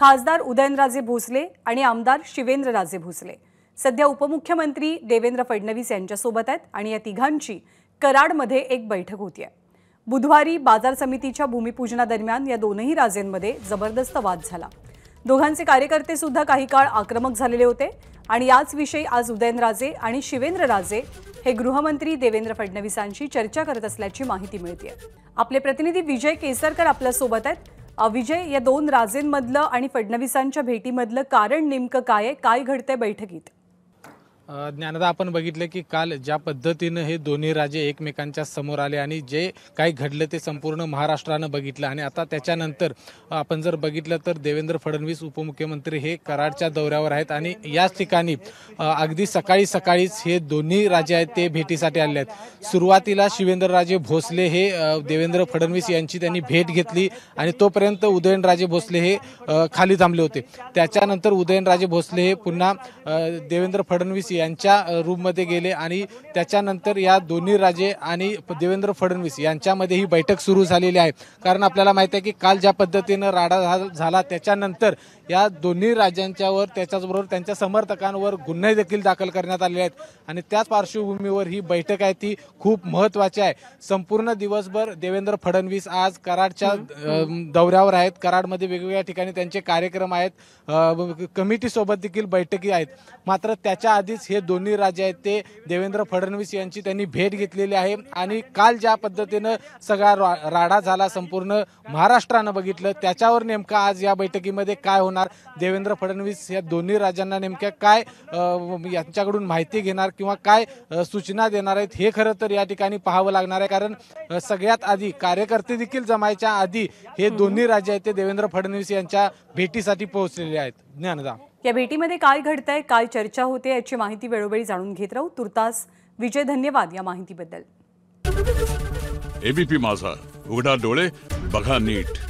खासदार उदयनराजे भोसले आणि आमदार शिवेंद्रराजे भोसले. सध्या उपमुख्यमंत्री देवेंद्र फडणवीस यांच्यासोबत आहेत आणि या तिघांची कराडमध्ये एक बैठक होती आहे बुधवारी बाजार समितीच्या भूमिपूजनादरम्यान या दोनही राजेंमध्ये जबरदस्त वाद झाला. दोघांचे कार्यकर्ते सुद्धा काही काळ आक्रमक झालेले होते आणि याच विषयी आज उदयनराजे आणि शिवेंद्रराजे हे गृहमंत्री देवेंद्र फडणवीसांशी चर्चा करत असल्याची माहिती मिळते आपले प्रतिनिधी विजय केसरकर आपल्यासोबत आहेत. विजय या दोन राजेंमधलं आणि फडणवीसांच्या भेटीमधलं कारण नेमकं काय आहे? काय घडतंय बैठकीत? ज्ञानदा आपण बघितलं की काल ज्या पद्धतीनं हे दोन्ही राजे एकमेकांच्या समोर आले आणि जे काही घडलं ते संपूर्ण महाराष्ट्रानं बघितलं. आणि आता त्याच्यानंतर आपण जर बघितलं तर देवेंद्र फडणवीस उपमुख्यमंत्री हे कराडच्या दौऱ्यावर आहेत आणि याच ठिकाणी अगदी सकाळी सकाळीच हे दोन्ही राजे आहेत ते भेटीसाठी आले आहेत. सुरुवातीला शिवेंद्रराजे भोसले हे देवेंद्र फडणवीस यांची त्यांनी भेट घेतली आणि तोपर्यंत उदयनराजे भोसले हे खाली थांबले होते. त्याच्यानंतर उदयनराजे भोसले हे पुन्हा देवेंद्र फडणवीस यांच्या रूममध्ये गेले आणि त्याच्यानंतर या दोन्ही राजे आणि देवेंद्र फडणवीस यांच्यामध्ये ही बैठक सुरू झालेली आहे. कारण आपल्याला माहिती आहे की काल ज्या पद्धतीनं राडा झाला त्याच्यानंतर या दोन्ही राज्यांच्यावर त्याच्याचबरोबर त्यांच्या समर्थकांवर गुन्हे देखील दाखल करण्यात आलेले आहेत. आणि त्याच पार्श्वभूमीवर ही बैठक आहे ती खूप महत्वाची आहे. संपूर्ण दिवसभर देवेंद्र फडणवीस आज कराडच्या दौऱ्यावर आहेत. कराडमध्ये वेगवेगळ्या ठिकाणी त्यांचे कार्यक्रम आहेत. कमिटी सोबत देखील बैठकी आहेत. मात्र त्याच्या आधीच हे दोन्ही राजे आहेत ते देवेंद्र फडणवीस यांची त्यांनी भेट घेतलेली आहे. आणि काल ज्या पद्धतीनं सगळा रा- राडा झाला संपूर्ण महाराष्ट्रानं बघितलं त्याच्यावर नेमका आज या बैठकीमध्ये काय होणार? देवेंद्र फडणवीस या दोन्ही राज्यांना नेमक्या काय यांच्याकडून माहिती घेणार किंवा काय सूचना देणार आहेत हे खरं तर या ठिकाणी पाहावं लागणार आहे. कारण सगळ्यात आधी कार्यकर्ते देखील जमायच्या आधी हे दोन्ही राज्य आहेत ते देवेंद्र फडणवीस यांच्या भेटीसाठी पोहोचलेले आहेत. ज्ञानदा. या भेटीमध्ये काय घडतंय काय चर्चा होते याची माहिती वेळोवेळी जाणून घेत राहू. तुर्तास विजय धन्यवाद या माहितीबद्दल. एबीपी माझा. उघडा डोळे बघा नीट.